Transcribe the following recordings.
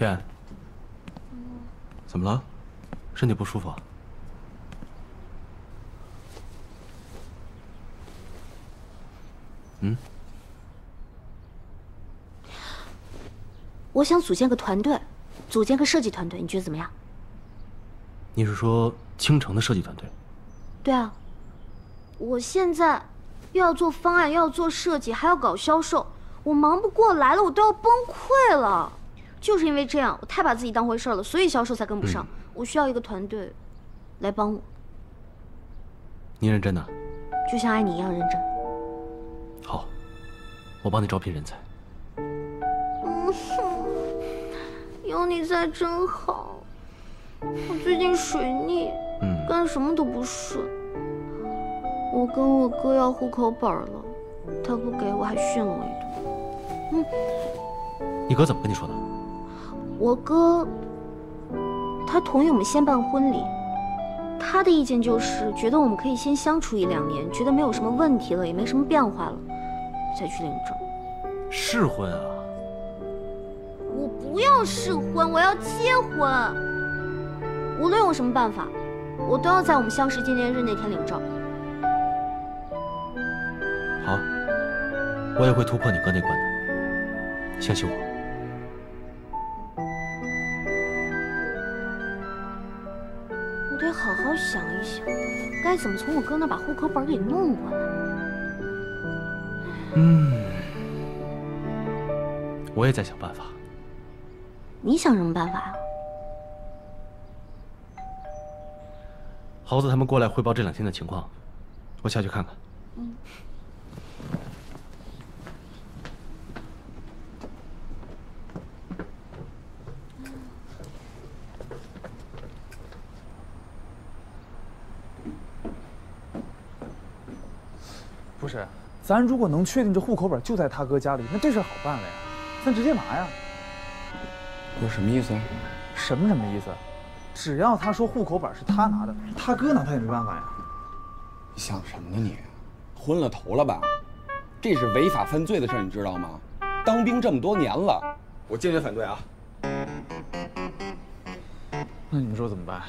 倩，怎么了？身体不舒服啊？嗯？我想组建个团队，组建个设计团队，你觉得怎么样？你是说倾城的设计团队？对啊，我现在又要做方案，又要做设计，还要搞销售，我忙不过来了，我都要崩溃了。就是因为这样，我太把自己当回事了，所以销售才跟不上。我需要一个团队来帮我。你认真的？就像爱你一样认真。好，我帮你招聘人才。嗯哼，有你在真好。我最近水逆，嗯，干什么都不顺。我跟我哥要户口本了，他不给我，还训了我一顿。嗯，你哥怎么跟你说的？我哥，他同意我们先办婚礼。他的意见就是觉得我们可以先相处一两年，觉得没有什么问题了，也没什么变化了，再去领证。试婚啊？我不要试婚，我要结婚。无论用什么办法，我都要在我们相识纪念日那天领证。好，我也会突破你哥那关的，相信我。想一想，该怎么从我哥那把户口本给弄过来。嗯，我也在想办法。你想什么办法呀？猴子他们过来汇报这两天的情况，我下去看看。嗯。是，咱如果能确定这户口本就在他哥家里，那这事好办了呀，咱直接拿呀。我什么意思？什么什么意思？只要他说户口本是他拿的，他哥拿他也没办法呀。你想什么呢你？昏了头了吧？这是违法犯罪的事，你知道吗？当兵这么多年了，我坚决反对啊。那你们说怎么办？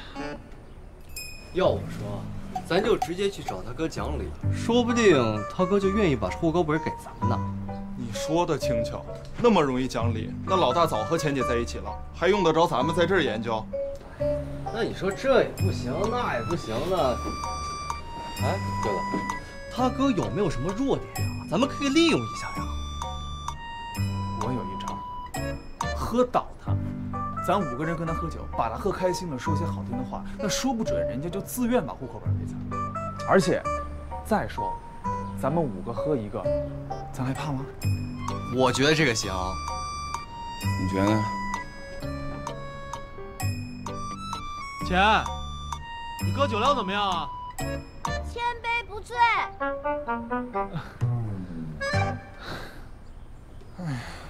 要我说。咱就直接去找他哥讲理，说不定他哥就愿意把户口本给咱们呢。你说的轻巧，那么容易讲理，那老大早和钱姐在一起了，还用得着咱们在这儿研究？那你说这也不行，那也不行的。哎，对了，他哥有没有什么弱点呀？咱们可以利用一下呀。我有一招，喝倒他。咱五个人跟他喝酒，把他喝开心了，说些好听的话，那说不准人家就自愿把户口本给咱。而且，再说，咱们五个喝一个，咱还怕吗？我觉得这个行。你觉得呢？钱，你哥酒量怎么样啊？千杯不醉。哎。